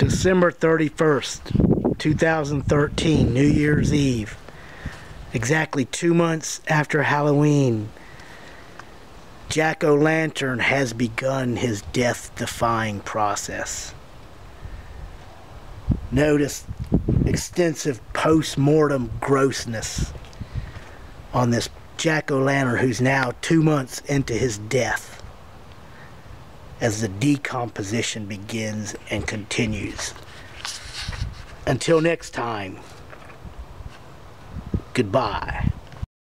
December 31st, 2013, New Year's Eve. Exactly two months after Halloween, Jack O' Lantern has begun his death defying process. Notice extensive post mortem grossness on this Jack O' Lantern who's now two months into his death as the decomposition begins and continues. Until next time, goodbye.